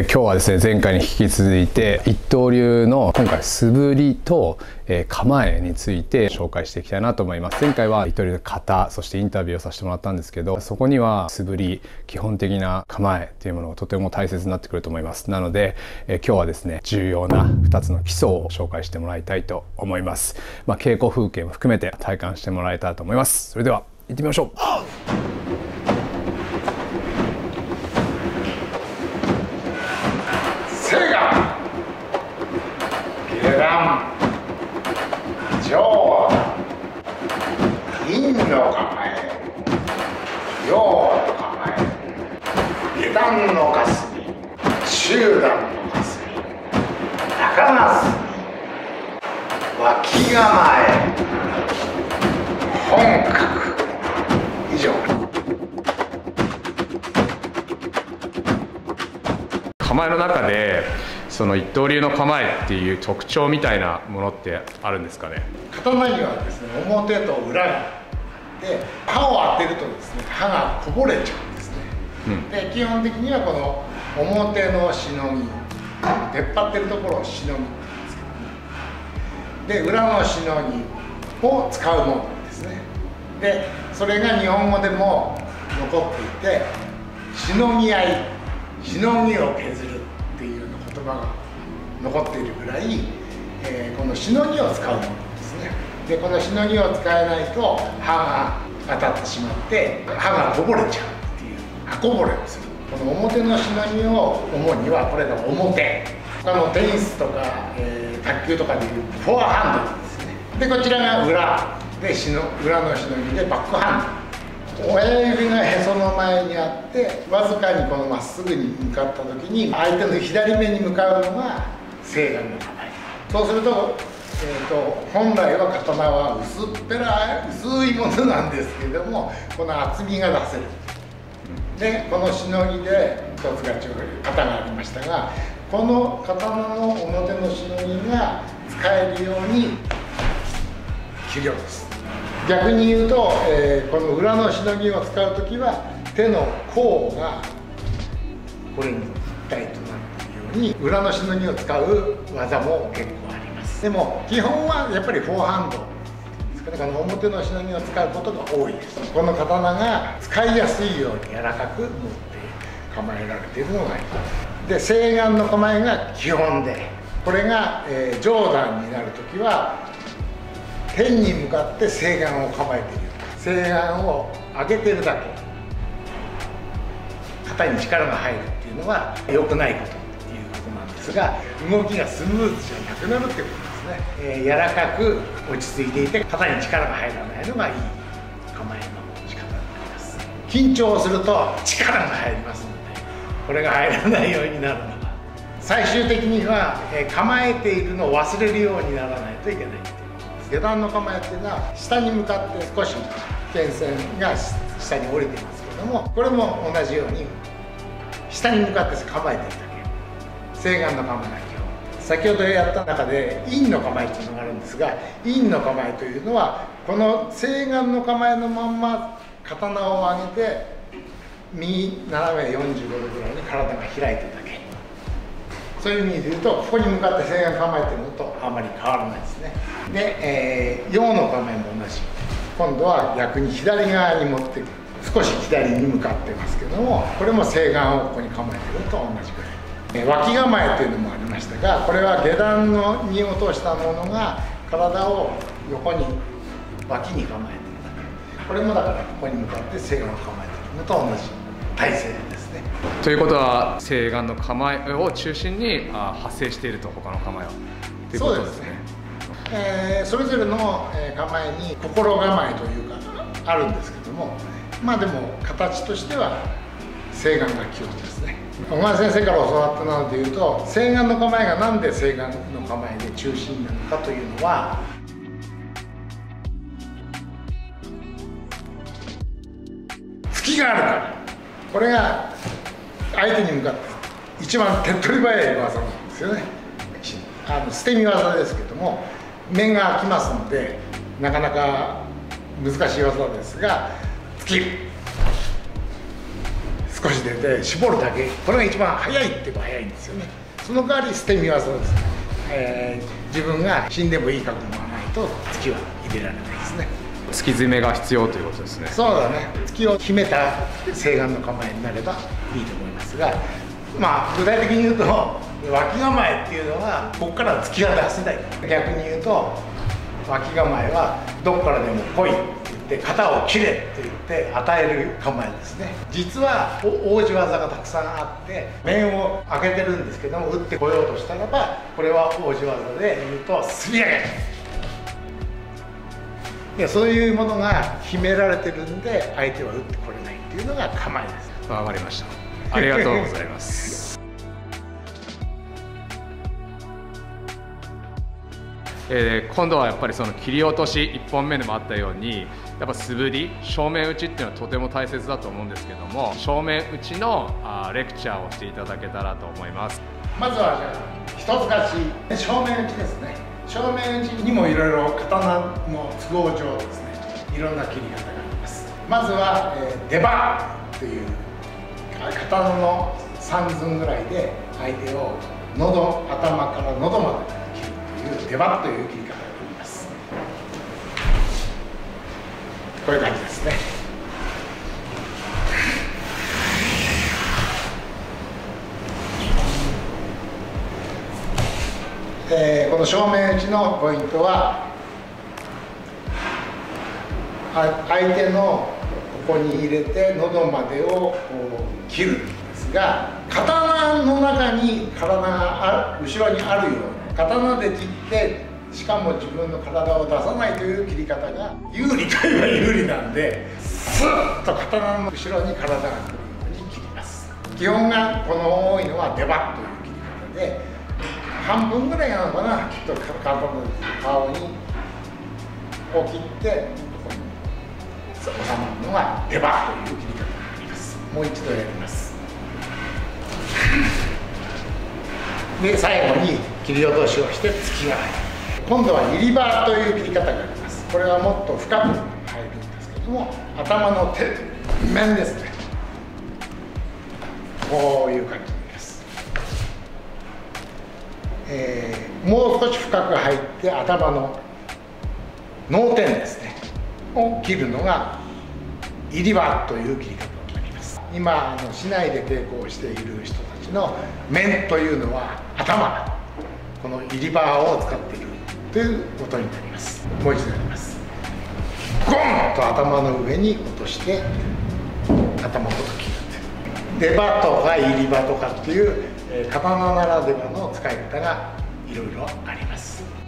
今日はですね前回に引き続いて一刀流の今回素振りと、え構えについて紹介していきたいなと思います。前回は一刀流の型そしてインタビューをさせてもらったんですけどそこには素振り基本的な構えっていうものがとても大切になってくると思います。なので、え今日はですね重要な2つの基礎を紹介してもらいたいと思います。まあ、稽古風景も含めて体感してもらえたらと思います。それでは行ってみましょう上陰の構え陽の構え下段の霞中段の霞中がす脇構え。本格以上。構えの中でその一刀流の構えっていう特徴みたいなものってあるんですかね？刀にはですね表と裏があって刃を当てるとですね刃がこぼれちゃうんですね、うん、で基本的にはこの表のしのぎ出っ張ってるところをしのぎなんですけどもで裏のしのぎを使うものですね。でそれが日本語でも残っていてしのぎ合いしのぎを削るっていう言葉が残っているぐらい、えー、このしのぎを使うものですねでこのしのぎを使えないと刃が当たってしまって刃がこぼれちゃうっていう刃こぼれをする。この表のしのぎを主にはこれが表。他のテニスとか、えー、卓球とかでいうフォアハンドですね。でこちらが裏。でしの裏のしのぎでバックハンド。親指がへその前にあってわずかにこのまっすぐに向かった時に相手の左目に向かうのが正眼の構えそうすると,、えーと、本来は刀は薄っぺらい薄いものなんですけれどもこの厚みが出せる。でこのしのぎで一つがちょ型がありましたがこの刀の表のしのぎが使えるように修行です逆に言うと、えー、この裏のしのぎを使う時は手の甲がこれに一体となっているように裏のしのぎを使う技も結構でも基本はやっぱりフォーハンドですから表のしのぎを使うことが多いですこの刀が使いやすいように柔らかく持って構えられているのがいいで西岸の構えが基本でこれが、えー、上段になる時は天に向かって西岸を構えている西岸を上げてるだけ肩に力が入るっていうのは良くないことっていうことなんですが動きがスムーズじゃなくなるってことです、えー、柔らかく落ち着いていて肩に力が入らないのがいい構えの仕方になります。緊張すると力が入りますのでこれが入らないようになるのが最終的には、えー、構えているのを忘れるようにならないといけない下段の構えっていうのは下に向かって少し剣線が下に降りていますけどもこれも同じように下に向かって構えてるだけ。西岸の構え先ほどやった中で陰の構えっていうのがあるんですが陰の構えというのはこの西岸の構えのまんま刀を上げて右斜め45度ぐらいに体が開いてるだけ。そういう意味で言うとここに向かって西岸構えてるのとあまり変わらないですね。で、えー、陽の画面も同じ。今度は逆に左側に持っていく少し左に向かってますけどもこれも西岸をここに構えてるのと同じぐらい、脇構えというのもありましたがこれは下段のに落としたものが体を横に脇に構えてるこれもだからここに向かって西岸を構えてるのと同じ体勢ですね。ということは西岸の構えを中心にあ発生していると他の構えはということですね。えー、それぞれの構えに心構えというかあるんですけどもまあでも形としては西岸が基本ですね小川先生から教わったのでいうと西岸の構えが何で西岸の構えで中心なのかというのは隙があるから。これが相手に向かって一番手っ取り早い技なんですよね。あの捨て身技ですけども面が空きますのでなかなか難しい技ですが突き。少し出て絞るだけ。これが一番早いって言えば早いんですよね。その代わり捨て身はそうです、えー、自分が死んでもいい覚悟がないと月は入れられないですね。突き詰めが必要ということですね。そうだね。月を秘めた西岸の構えになればいいと思いますがまあ具体的に言うと脇構えっていうのはここから突きは出せない。逆に言うと脇構えはどこからでも来いって言って型を切れって言って与える構えですね。実は王子技がたくさんあって面を開けてるんですけども打ってこようとしたらばこれは王子技で言うとすり上げる。いやそういうものが秘められてるんで相手は打ってこれないっていうのが構えです。わかりました。ありがとうございます。えー、今度はやっぱりその切り落とし1本目でもあったようにやっぱ素振り正面打ちっていうのはとても大切だと思うんですけども正面打ちのあレクチャーをしていただけたらと思います。まずはじゃあ一つ勝ち。正面打ちですね。正面打ちにもいろいろ刀の都合上ですね。いろんな切り方があります。まずは、えー、出刃という刀の3寸ぐらいで相手を喉頭から喉までいう出刃という切り方があります。こういう感じですね。えー、この正面打ちのポイントは相手のここに入れて喉までを切るんですが刀の中に体があ後ろにあるように刀で切ってしかも自分の体を出さないという切り方が有利といえば有利なんでスッと刀の後ろに体が来るように切ります。基本がこの多いのは出刃という切り方で半分ぐらいなのかなきっと体の顔にを切ってここに収まるのが出刃という切り方になります。もう一度やります。で最後に切り落としをして突きが入る。今度は入り刃という切り方があります。これはもっと深く入るんですけども頭の手面ですね。こういう感じです、えー、もう少し深く入って頭の脳天ですね。を切るのが入り刃という切り方になります。今あの市内で稽古をしている人たちの面というのは頭。この入り刃を使っているということになります。もう一度やります。ゴンと頭の上に落として頭ごと切る出刃とか入り刃とかっていう刀ならではの使い方がいろいろあります。